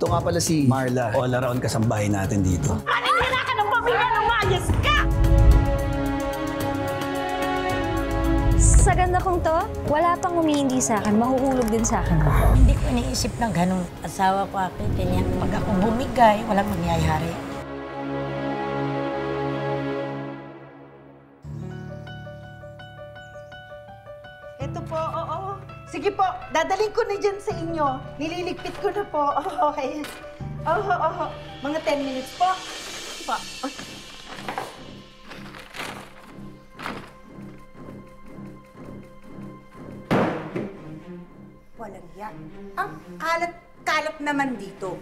Ito nga pala si Marla. All around kasambahay natin dito. Maninira ka ng pamilya ng mayas ka! Sa ganda kong to, wala pang humihindi sa akin. Mahuhulog din sa akin. Hindi ko iniisip ng ganun. Asawa ko akin, kanya pag ako bumigay, walang mangyayari. Dadaling ko na dyan sa inyo. Nililigpit ko na po. Okay. Oo, oo. Mga 10 minutes po. Po. Walang yan. Ang kalat-kalat naman dito.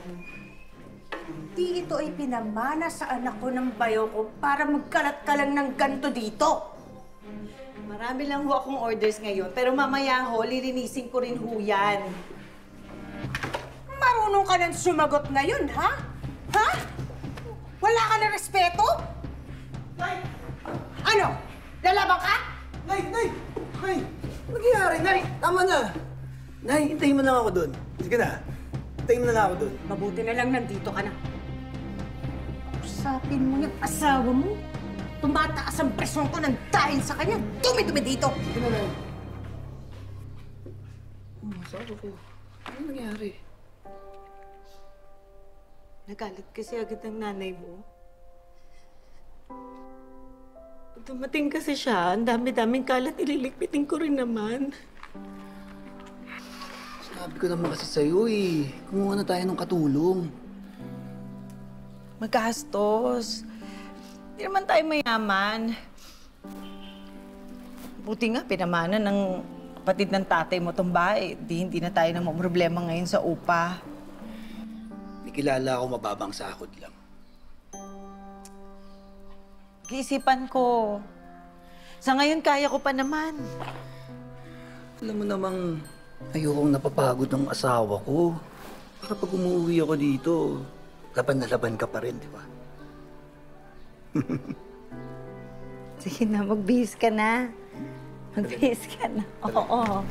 Di ito ay pinamana sa anak ko ng bayo ko para magkalat ka lang ng ganto dito. Marami lang ho akong orders ngayon, pero mamaya ho, lilinisin ko rin ho yan. Marunong ka nang sumagot ngayon, ha? Ha? Wala ka na respeto? Ano? Lalaban ka? Nay! Nay! Nay! Ano nangyayari, Nay? Tama na! Nay, hintayin mo lang ako doon. Sige na. Hintayin mo na lang ako doon. Mabuti na lang nandito ka na. Usapin mo yung asawa mo. Tumataas ang presyon ko ng dahil sa kanya. Dumi-dumi dito. Sige na, Nay. Ano, sabi ko. Ano nangyari? Nagalit kasi agad ng nanay mo. Pag Dumating kasi siya, ang dami-daming kalat, ililigpitin ko rin naman. Sabi ko naman kasi sa'yo eh. Kumuha na tayo ng katulong. Magastos. Hindi naman tayo mayaman. Buti nga, pinamana ng kapatid ng tatay mo tong bahay. Di, hindi na tayo namang problema ngayon sa upa. May kilala ako mababang sahod lang. Kiisipan ko. Sa ngayon, kaya ko pa naman. Alam mo namang ayokong napapagod ng asawa ko. Para pag umuwi ako dito, laban na laban ka pa rin, di ba? Sige na, magbihis ka na. Magbihis ka na. Oo.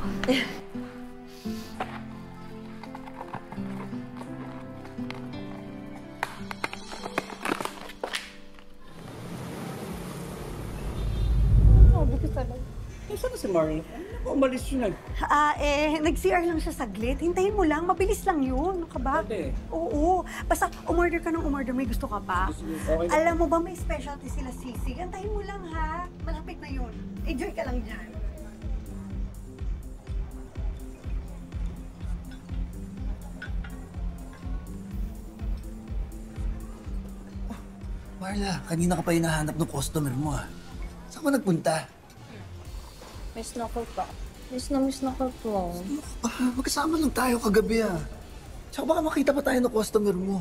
Saan na si Marlon? Umalis yun? Ah, eh, nag-CR lang siya saglit. Hintayin mo lang. Mabilis lang yun. Ano ka ba? Pwede. Oo. Basta umorder ka ng umorder. May gusto ka pa? Okay. Alam mo ba may specialty sila sisig? Antayin mo lang ha. Malapit na yun. Enjoy ka lang dyan. Marla, kanina ka pa hinahanap ng customer mo ah. Saan ka nagpunta? Miss na ko pa. Miss na miss na ko po. Ah, magkasama lang tayo kagabi ah. Tsaka baka makita pa tayo ng customer mo.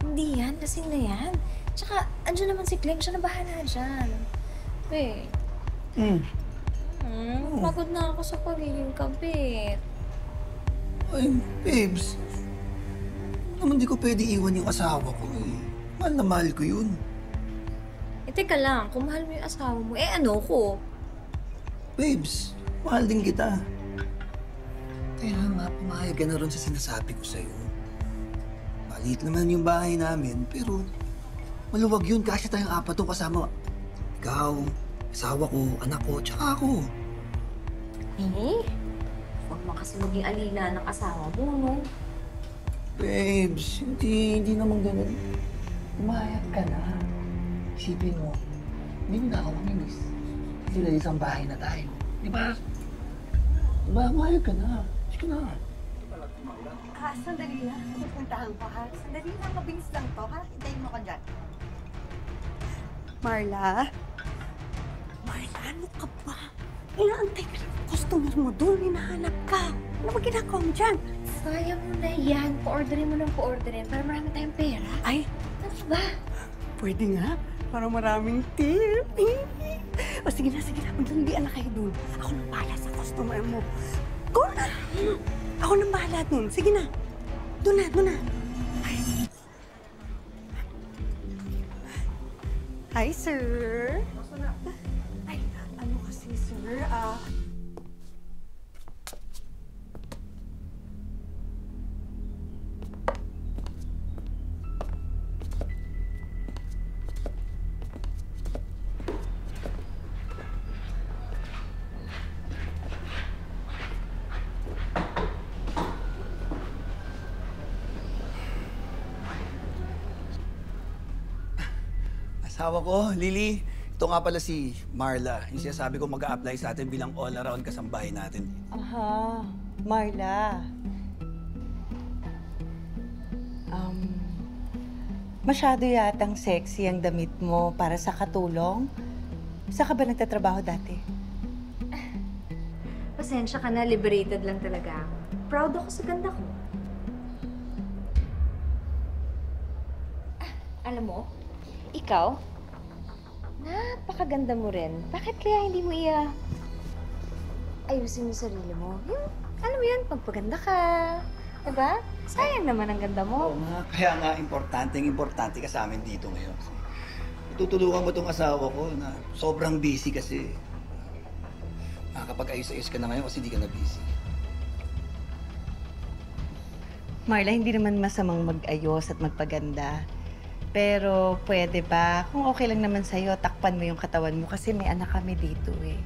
Hindi yan. Lasing na yan. Tsaka, andyan naman si Clem. Siya na bahala dyan. Wait. Hmm. Hmm, pagod na ako sa pagiging kabit. Ay, babes. Naman di ko pwede iwan yung asawa ko eh. Mahal na mahal ko yun. Eh, teka lang. Kung mahal mo yung asawa mo, eh ano ko? Babes, mahal din kita. Kaya nga, pumayag ka na ron sa sinasabi ko sa'yo. Maliit naman yung bahay namin, pero maluwag yun kasi tayong apat doon kasama. Ikaw, asawa ko, anak ko, tsaka ako. Eh? Huwag mo kasi maging alina ng asawa mo, no? Babes, hindi, hindi naman ganun. Pumayag ka na. Isipin mo, hindi mo na ako mamimiss. Kasi na isang bahay na tayo. Di ba? Pumayag ka na. Sige na. Ah, sandali lang. Pupuntahan ko ha. Sandali lang. Mabilis lang to ha. Hintayin mo ka dyan. Marla? Marla, ano ka ba? Inaantay ka ng customer mo doon. Hinahanap ka. Ano ba ginagawa mo dyan? Kaya mo na yan. Pa-orderin mo ng pa-orderin para marami tayong pera. Ay, Ano ba? pwede nga. Para maraming tip. O sige na, sige na. Maglandian na kayo doon. Ako nang bahala sa customer mo. Go na! Ako nang bahala doon. Sige na. Doon na, doon na. Hi, sir. Ay, ano kasi, sir? Ah, Asawa ko, Lily. Ito nga pala si Marla. Yung sinasabi ko mag apply sa atin bilang all-around kasambahay natin. Aha, Marla. Um, masyado yatang sexy ang damit mo para sa katulong. Saan ka ba nagtatrabaho dati? Pasensya ka na, liberated lang talaga ako. Proud ako sa ganda ko. Ah, alam mo, ikaw, napakaganda mo rin. Bakit kaya hindi mo iya ayusin yung sarili mo? Yung, alam mo yun, pagpaganda ka. Diba? Sayang naman ang ganda Oo mo. nga, kaya nga importante, importante ka sa amin dito ngayon. Tutulungan mo tong asawa ko na sobrang busy kasi. Nakakapag-ayos-ayos ka na ngayon kasi hindi ka na busy. Marla, hindi naman masamang mag-ayos at magpaganda. Pero pwede ba, kung okay lang naman sa'yo, takpan mo yung katawan mo kasi may anak kami dito eh.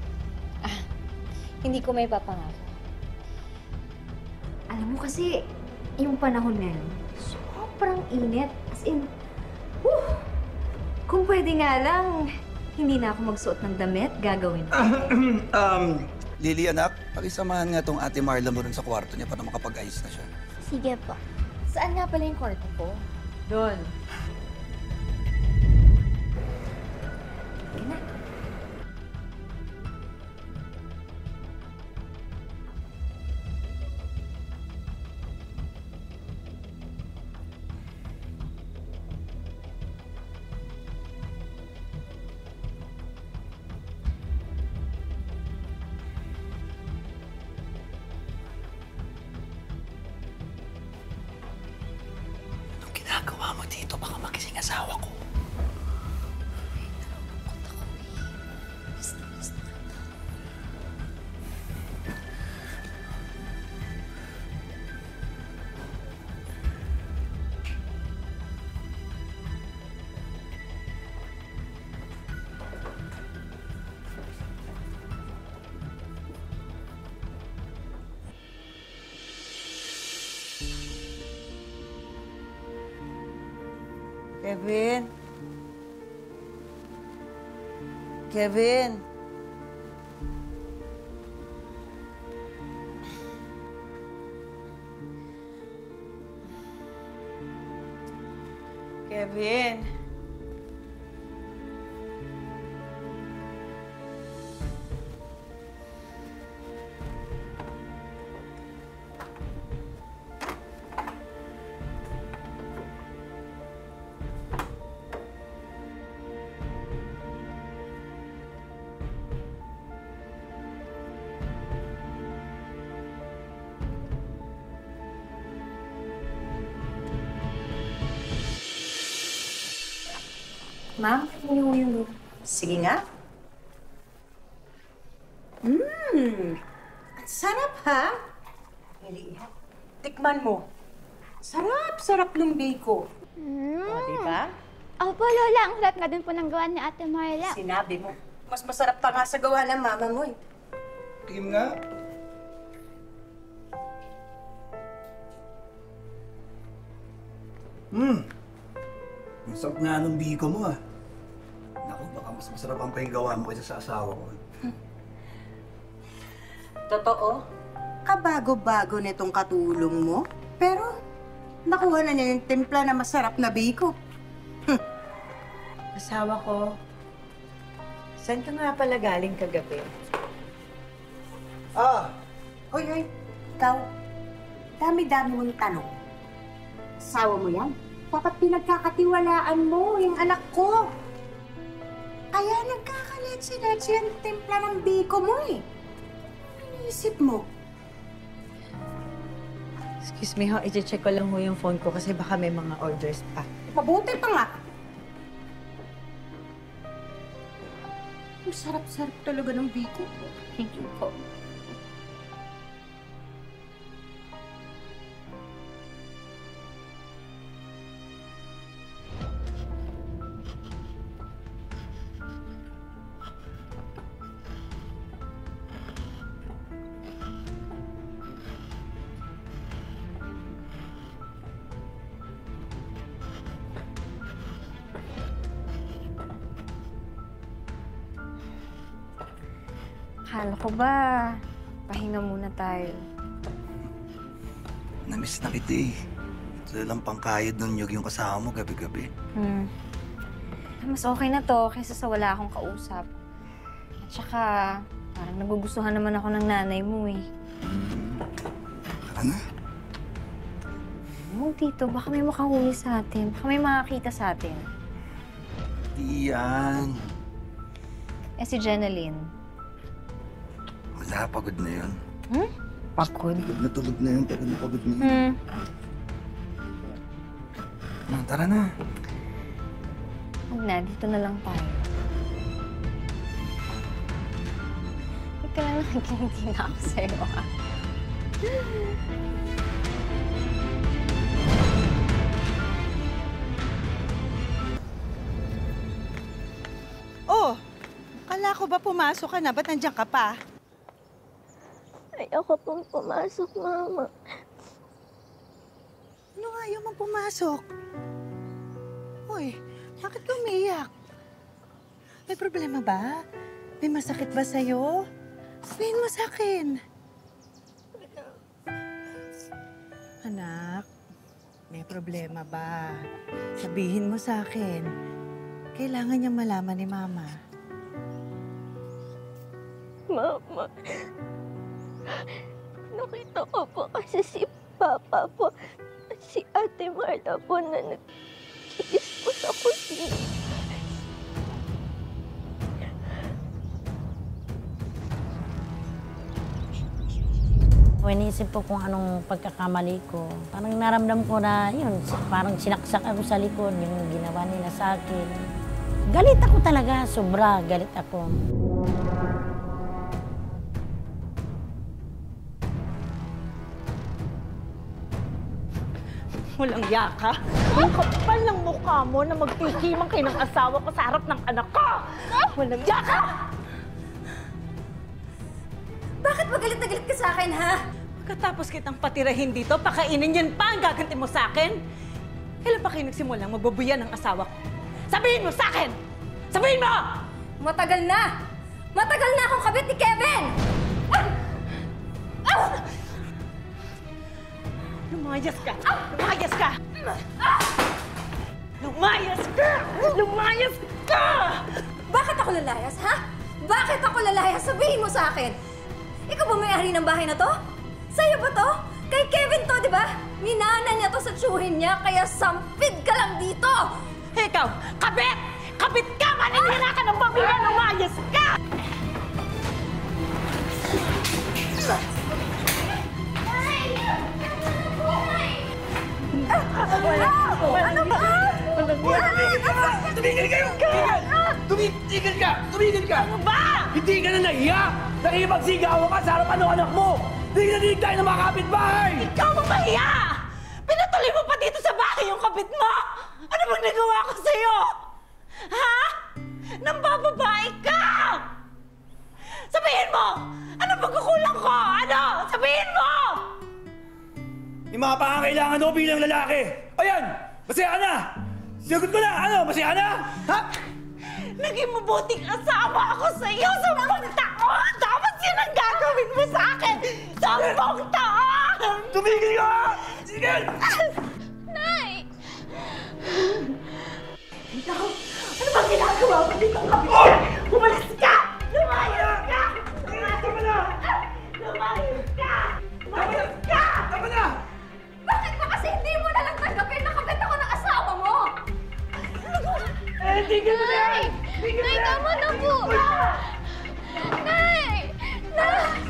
Hindi ko may papangako. Alam mo kasi, yung panahon ngayon, sobrang init. As in, whew! Kung pwede nga lang, hindi na ako magsuot ng damit, gagawin ko. um, Lily, anak, pakisamahan nga tong ate Marla mo rin sa kwarto niya para makapag-ayos na siya. Sige po. Saan nga pala yung kwarto ko? Doon. sawah Kevin? Kevin? Kevin? Ma'am, hindi mo yung Sige nga. Mmm! Ang sarap ha? Eli, tikman mo. Sarap, sarap ng biko. O, di ba? Opo, Lola. Ang sarap nga din po ng gawa ni Ate Marla. Sinabi mo. Mas masarap pa nga sa gawa ng mama mo eh. Tingin nga. Hmm. Ang sarap nga ng biko mo ah. Mas masarap ang pahingawa mo kaysa sa asawa ko. Totoo? Kabago-bago nitong katulong mo. Pero, nakuha na niya yung timpla na masarap na biko. Asawa ko, saan ka nga pala galing kagabi? Ah! Hoy, hoy, ikaw, dami-dami mong tanong. Asawa mo yan? Dapat pinagkakatiwalaan mo yung anak ko. Kaya nagkakaletsi-letsi ang timpla ng biko mo eh. Ano Iniisip mo? Excuse me ha, i-check ko lang ho yung phone ko kasi baka may mga orders pa. Mabuti pa nga. Ang sarap-sarap talaga ng biko. Thank you po. Akala ko ba, pahinga muna tayo. Namiss na kita eh. Ito lang pangkayod ng nyug yung kasama mo gabi-gabi. Hmm. Mas okay na to kaysa sa wala akong kausap. At saka, parang nagugustuhan naman ako ng nanay mo eh. Tara na. Huwag dito, baka may makahuli sa atin. Baka may makakita sa atin. Iyan. Eh si Jeneline. Wala, pagod na yun. Pagod. Pagod na tulog na yun. Pagod na pagod na yun. Hmm. Ah, tara na. Huwag na, dito na lang tayo. Huwag ka lang nakikingiti na ako sa'yo, ah. Oh, kala ko ba pumasok ka na? Ba't nandiyan ka pa? Ayoko pong pumasok, Mama. Ano nga ayaw mong pumasok? Uy, bakit ka umiiyak? May problema ba? May masakit ba sa'yo? Sabihin mo sa akin. Anak, may problema ba? Sabihin mo sa akin. Kailangan niyang malaman ni Mama. Mama. Nakita ko po kasi si Papa po at si Ate Marla po na nag-kiss po sa kusina. Inisip ko kung anong pagkakamali ko. Parang naramdam ko na yun, parang sinaksak ako sa likod, yung ginawa nila sa akin. Galit ako talaga, sobra galit ako. Walang yaka. Ang kapal ng mukha mo na magkikimang kayo ng asawa ko sa harap ng anak ko. Walang yaka! Bakit magalit na galit ka sa akin, ha? Pagkatapos kitang patirahin dito, pakainin yan pa ang gaganti mo sa akin? Kailan pa kayo nagsimulang magbabuyan ng asawa ko? Sabihin mo sa akin! Sabihin mo! Matagal na! Matagal na akong kabit ni Kevin! Lumayas ka! Lumayas ka! Lumayas ka! Lumayas ka! Bakit ako lalayas, ha? Bakit ako lalayas? Sabihin mo sa akin. Ikaw ba may-ari ng bahay na to? Sa'yo ba to? Kay Kevin to, di ba? Minana niya to sa tsuhin niya, kaya sampid ka lang dito! Ikaw, kabit! Kabit ka! Maninira ka ng pamilya! Lumayas ka! Ano ba? Tumigil ka! Tumigil kayo! Tumigil ka! Tumigil ka! Ano ba? Hindi ka na nahiya! Nakikipagsigawan ka sa harapan ng anak mo! Hindi nadinig tayo ng mga kapitbahay! Ikaw ang mahiya! Pinatuloy mo pa dito sa bahay yung kabit mo! Ano bang nagawa ko sa'yo? Ha? Nang bababae ka! Sabihin mo! Ano pagkukulang ko? Ano? Sabihin mo! Yung mga pangangailangan mo bilang lalaki! Ayan! Masaya ka na! Sinagot ko na! Ano? Masaya ka na? Ha? Naging mabuting asawa ako sa iyo sa buong taon! Dapat yun ang gagawin mo sa akin! Sa buong taon! Tumigil ka! Sige! Nay! Ikaw, ano bang ginagawa mo dito kabit? Umalis ka! Lumayas ka! Lumayas ka! Lumayas ka! Lumayas ka! Tama na! Hindi mo na lang tanggapin na kabit ako ng asawa mo? Eh, tigil mo na! Nay! Nay, tama na po! Nay! Nay!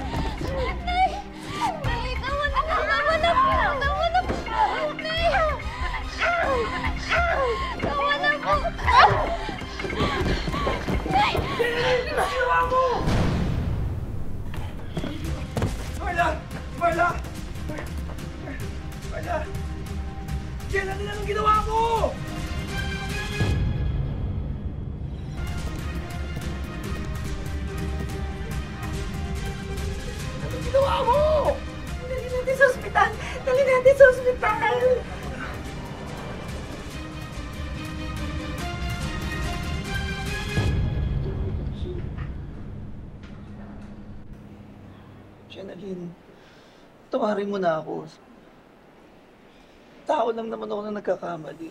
Kailan nila nung ginawa ko? Anong ginawa mo? Dali natin sa ospital! Dali natin sa ospital! Jenaline, tawarin mo na ako. Tao lang naman ako na nagkakamali.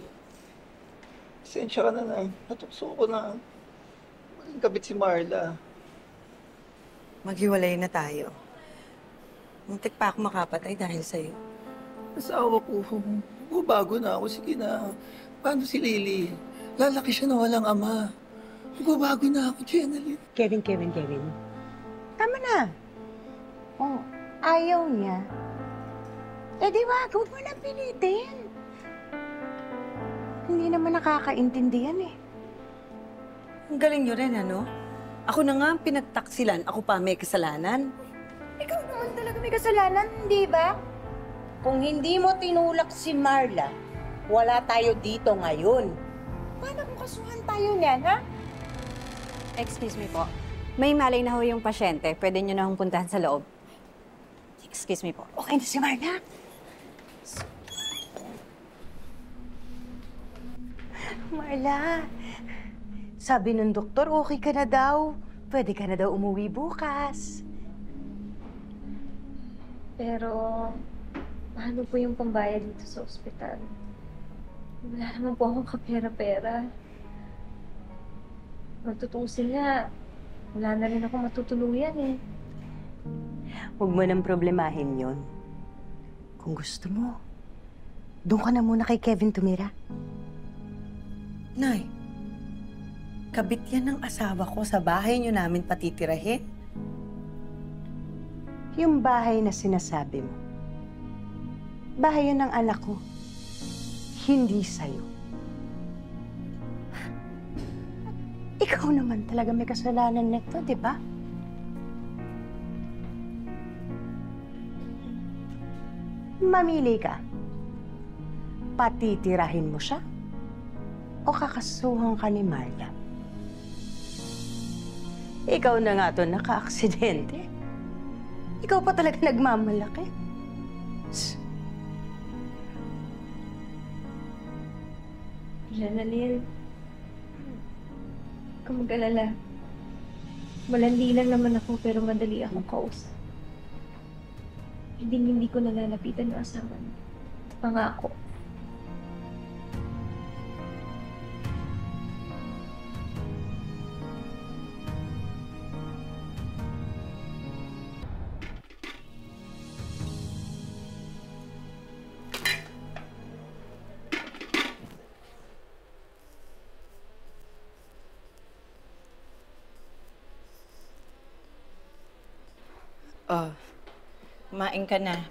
Pasensya ka na na. Natukso ko na. Maling kabit si Marla. Maghiwalay na tayo. Muntik pa ako makapatay dahil sa'yo. Asawa ko. Bago na ako. Sige na. Paano si Lily? Lalaki siya na walang ama. Bago na ako, Jenaline. Kevin, Kevin, Kevin. Tama na. Oh, ayaw niya. Eh di wag, huwag mo na pilitin. Hindi naman nakakaintindihan eh. Ang galing nyo rin, ano? Ako na nga ang pinagtaksilan, ako pa may kasalanan. Ikaw naman talaga may kasalanan, di ba? Kung hindi mo tinulak si Marla, wala tayo dito ngayon. Paano kung kasuhan tayo niyan, ha? Excuse me po. May malay na ho yung pasyente. Pwede nyo na hong puntahan sa loob. Excuse me po. Okay na si Marla. Marla, sabi ng doktor, okay ka na daw. Pwede ka na daw umuwi bukas. Pero, paano po yung pambayad dito sa ospital? Wala naman po akong kapera-pera. Matutusin nga, wala na rin ako matutuluyan eh. Huwag mo nang problemahin yon. Kung gusto mo, doon ka na muna kay Kevin tumira. Nay, kabit yan ng asawa ko sa bahay niyo namin patitirahin. Yung bahay na sinasabi mo, bahay yun ng anak ko, hindi sa'yo. Ikaw naman talaga may kasalanan nito, di ba? Mamili ka. Patitirahin mo siya o kakasuhan ka ni Marla? Ikaw na nga to naka-aksidente. Ikaw pa talaga nagmamalaki. Janalil, kung mag-alala, malandi lang naman ako pero madali akong kausap. Hindi hindi ko nalalapitan ang asawa niya. Pangako. Oh, kumain ka na.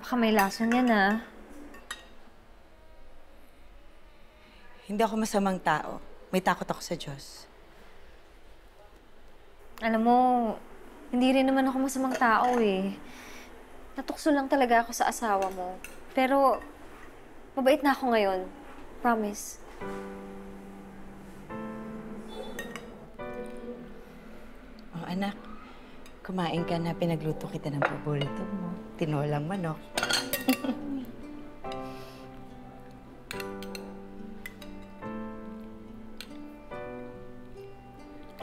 Baka may lason yan ah. Hindi ako masamang tao. May takot ako sa Diyos. Alam mo, hindi rin naman ako masamang tao eh. Natukso lang talaga ako sa asawa mo. Pero, mabait na ako ngayon. Promise. Anak, kumain ka na. Pinagluto kita ng paborito mo. Tinolang manok.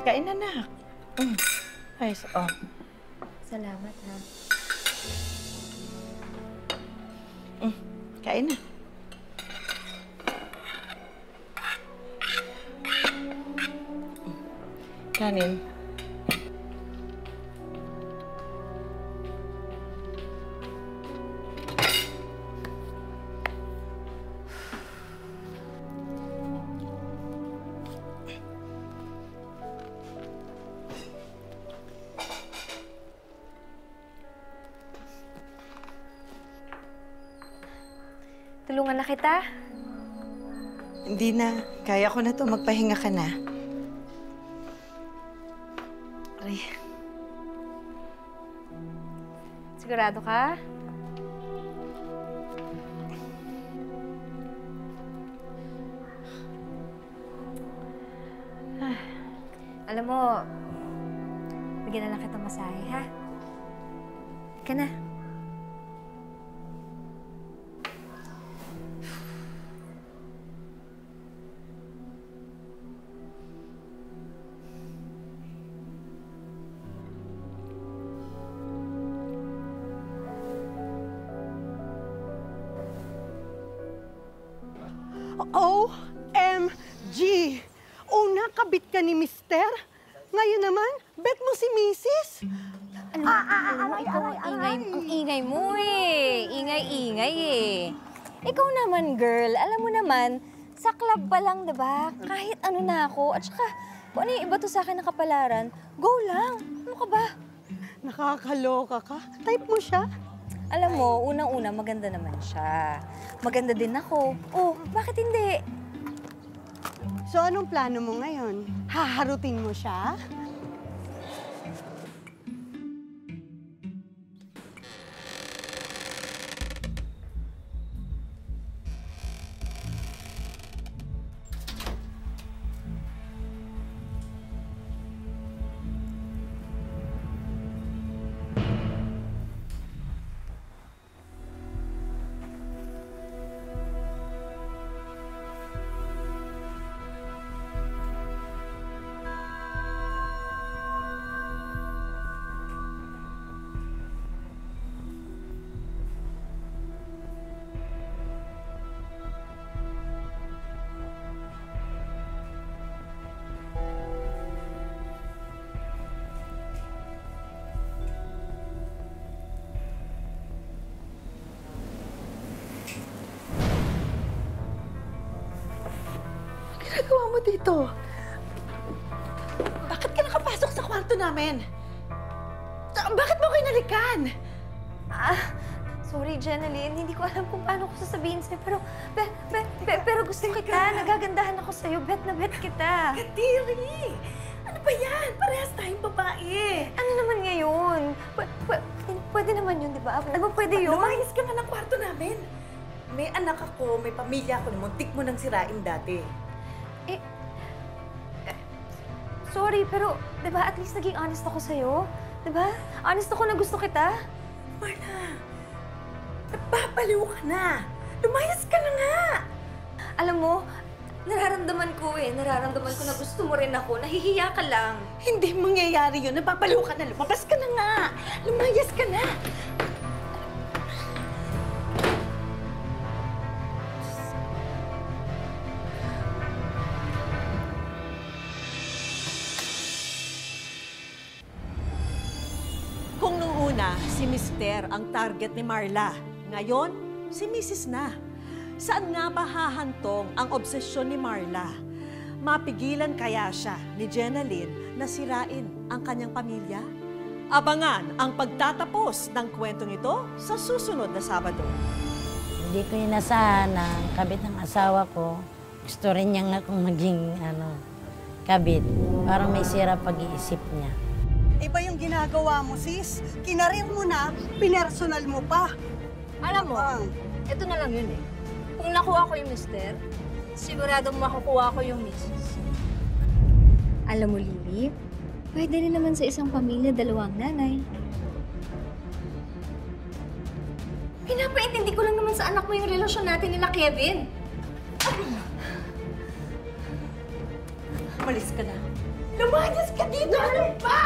Kain na, anak. Mm. Ayos, oh. Salamat ha. Kain na. Kanin. Kita. Hindi na. Kaya ko na to. Magpahinga ka na. Aray. Sigurado ka? Ah, Alam mo, bigyan na lang kita masahe, ha? Ka na. Naman, bet mo si Mrs. Ano, alam mo, ikaw ang ingay, ang ingay mo eh. Ingay-ingay eh. Ikaw naman, girl, alam mo naman, sa club pa lang, di ba? Kahit ano na ako, at saka, kung ano yung iba to sa akin na kapalaran, go lang. Ano ka ba? Nakakaloka ka. Type mo siya. Alam mo, unang-una, maganda naman siya. Maganda din ako. Oh, bakit hindi? So anong plano mo ngayon? Haharutin mo siya? Mo dito? Bakit ka nakapasok sa kwarto namin? Bakit mo ko inalikan? Ah, sorry, Jeneline. Hindi ko alam kung paano ko sasabihin sa'yo. Pero, be, be, be, pero gusto kita. Nagagandahan ako sa'yo. Bet na bet kita. Kadiri! Ano ba yan? Parehas tayong babae. Ano naman ngayon? P- pwede naman yun, di ba? Ano ba pwede yun? Lumayas ka nga ng kwarto namin. May anak ako, may pamilya ako muntik mo nang sirain dati. Sorry, pero, di ba, at least naging honest ako sa'yo? Di ba? Honest ako na gusto kita. Marla, napapaliw ka na. Lumayas ka na nga. Alam mo, nararamdaman ko eh. Nararamdaman ko na gusto mo rin ako. Nahihiya ka lang. Hindi mangyayari yun. Napapaliw ka na. Lumabas ka na nga. Mister ang target ni Marla, ngayon, si Mrs. na. Saan nga ba hahantong ang obsesyon ni Marla? Mapigilan kaya siya ni Jenaline na sirain ang kanyang pamilya? Abangan ang pagtatapos ng kwentong ito sa susunod na Sabado. Hindi ko inasahan na kabit ng asawa ko. Gusto rin niya nga akong maging ano, kabit. Parang may sira pag-iisip niya. Iba yung ginagawa mo, sis. Kinarir mo na, pinersonal mo pa. Alam mo, ito na lang yun eh. Kung nakuha ko yung mister, siguradong makukuha ko yung misis. Alam mo, Lily, pwede rin naman sa isang pamilya dalawang nanay. Pinapaintindi ko lang naman sa anak mo yung relasyon natin nila Kevin. Umalis ka na. Lumayas ka dito! Ano ba?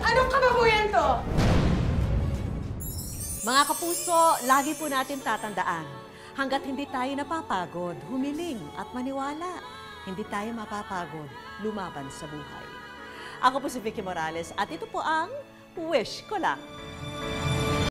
Anong kababuyan to? Mga kapuso, lagi po natin tatandaan, hanggat hindi tayo napapagod, humiling at maniwala, hindi tayo mapapagod lumaban sa buhay. Ako po si Vicky Morales at ito po ang Wish Ko Lang.